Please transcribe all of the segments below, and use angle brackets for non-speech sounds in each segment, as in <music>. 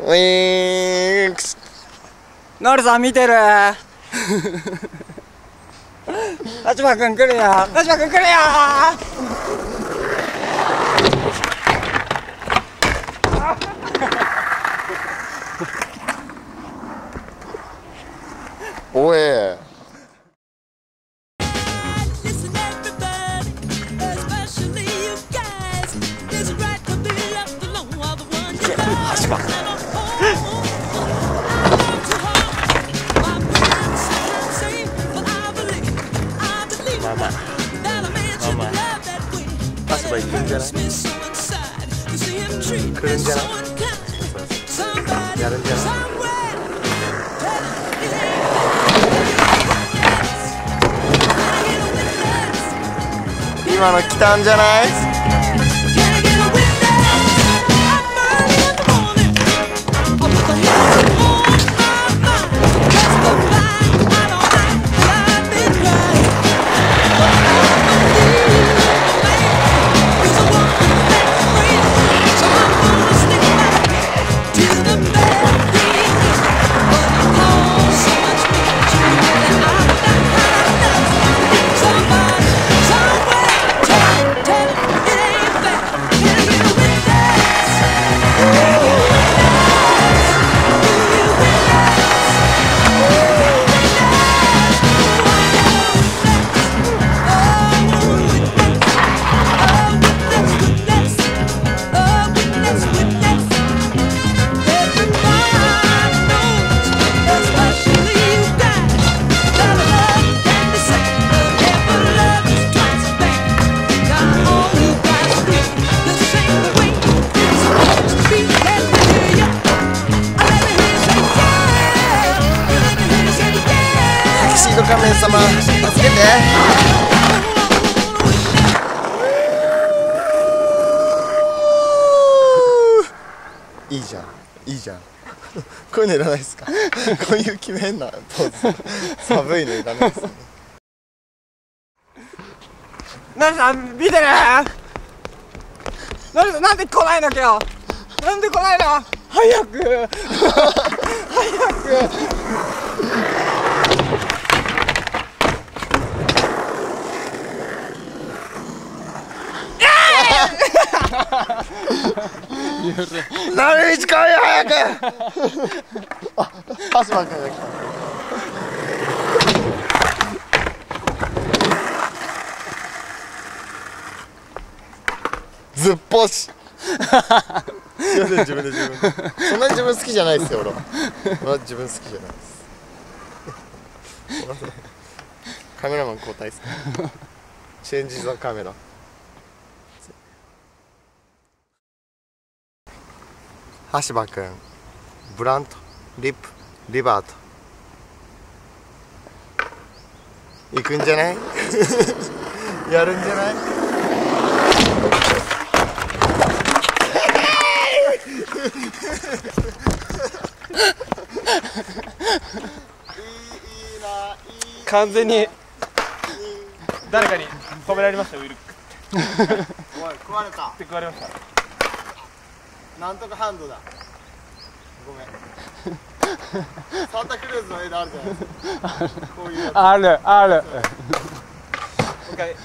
ウィンクスノルさん見てる？<laughs> 立場くん来るよ。立場くん来るよ。<laughs> おえまあまあ。まあまくの来たんじゃない？ド仮面様助けて。いいじゃんいいじゃん。こういうのいらないですか？こういう決めんなポーズ寒いのいらないですね。ノルさん見てるノルさんなんで来ないの今日？なんで来ないの？早く。早く。なるみち来いよ早く。<laughs> あ鹿島君が来た。ずっぽしすいません自分で自分で。そんなに自分好きじゃないですよ俺は。自分好きじゃないです。<laughs> カメラマン交代ですかチェンジザカメラ橋場君ブラントリップリバート。行くんじゃない？<laughs> やるんじゃない？完全に誰かに止められましたウイルク。<laughs> おい食われた。って食われましたなんとかハンドだ。ごめん。<laughs> サンタクルーズの絵であるじゃないですか。こういうやつ。あるある。もう一回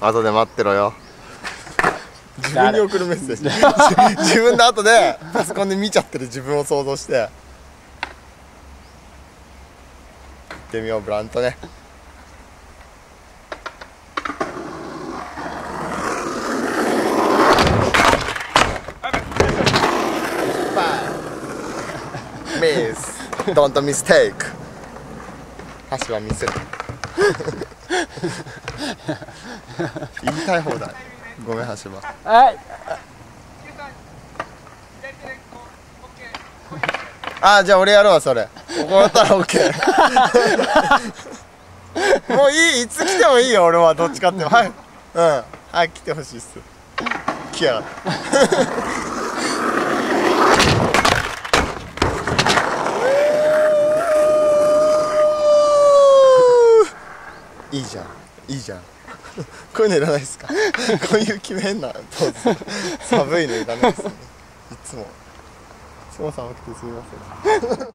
後で待ってろよ。自分に送るメッセージ。<laughs> 自分で後でパソコンで見ちゃってる。自分を想像して。行ってみようブラントねミス Don't mistake. 橋はミスる。<laughs> 言いたい放題。ごめん橋場はい。あじゃあ俺やるわそれ。怒ったら OK <laughs> もういいいつ来てもいいよ俺は。どっちかって。はい。うん。はい来てほしいっす。来やがったいいじゃんいいじゃん <laughs> こういうのいらないですか？<laughs> こういう決め変なポーズ寒いのいらないですね。いつも。いつも寒くてすみません。